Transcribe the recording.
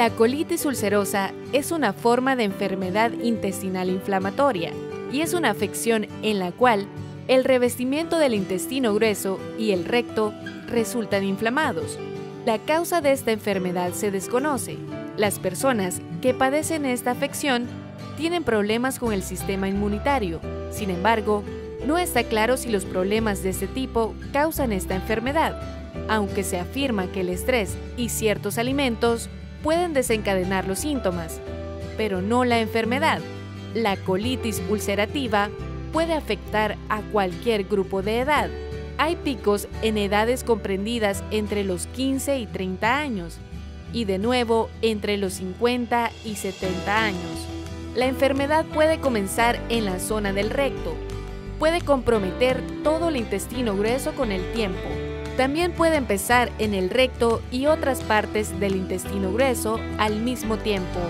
La colitis ulcerosa es una forma de enfermedad intestinal inflamatoria y es una afección en la cual el revestimiento del intestino grueso y el recto resultan inflamados. La causa de esta enfermedad se desconoce. Las personas que padecen esta afección tienen problemas con el sistema inmunitario. Sin embargo, no está claro si los problemas de este tipo causan esta enfermedad, aunque se afirma que el estrés y ciertos alimentos pueden desencadenar los síntomas, pero no la enfermedad. La colitis ulcerativa puede afectar a cualquier grupo de edad. Hay picos en edades comprendidas entre los 15 y 30 años y de nuevo entre los 50 y 70 años. La enfermedad puede comenzar en la zona del recto. Puede comprometer todo el intestino grueso con el tiempo también puede empezar en el recto y otras partes del intestino grueso al mismo tiempo.